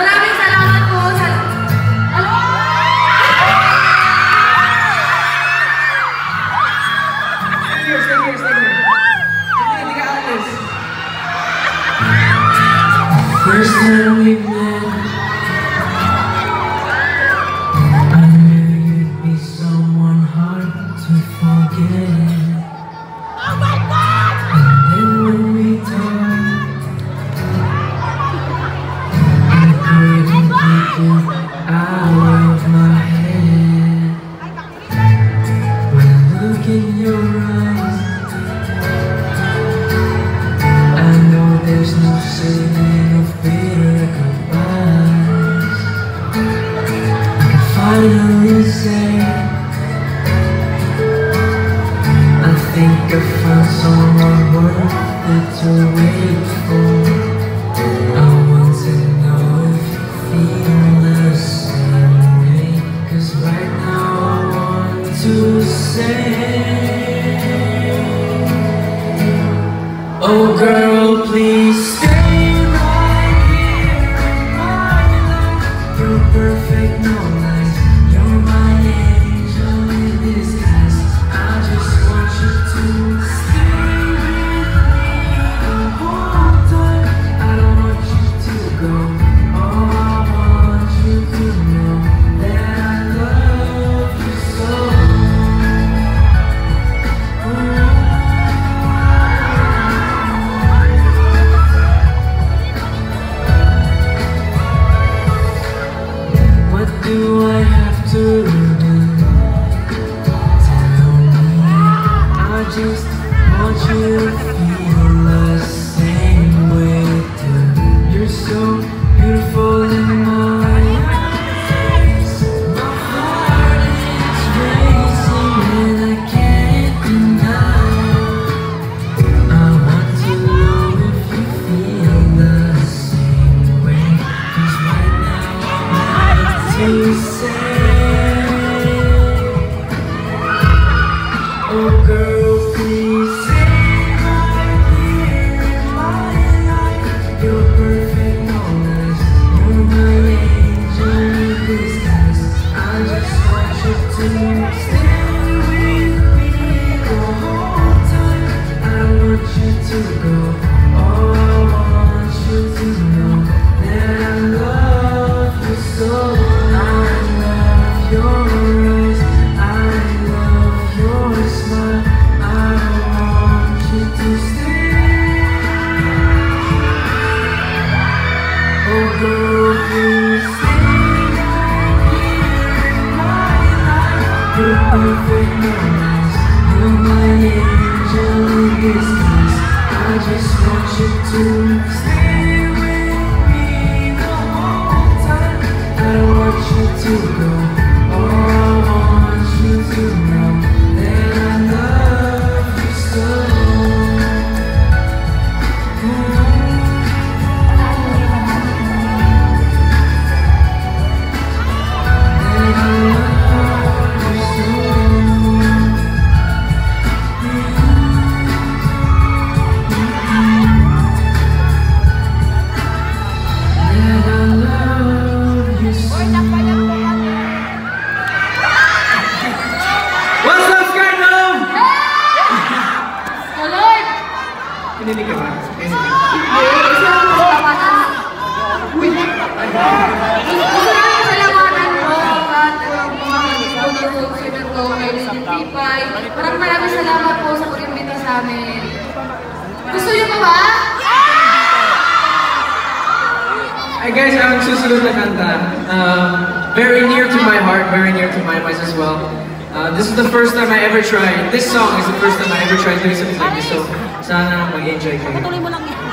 Toda vez away so Gusto niyo pa ba? Yeah! Ay guys, ang susunod na kanta, uh, very near to my heart, very near to my mind as well. Uh, this is the first time I ever tried, this song is the first time I ever tried doing something like this, so sana mag-enjoy kayo. Patuloy mo lang yan.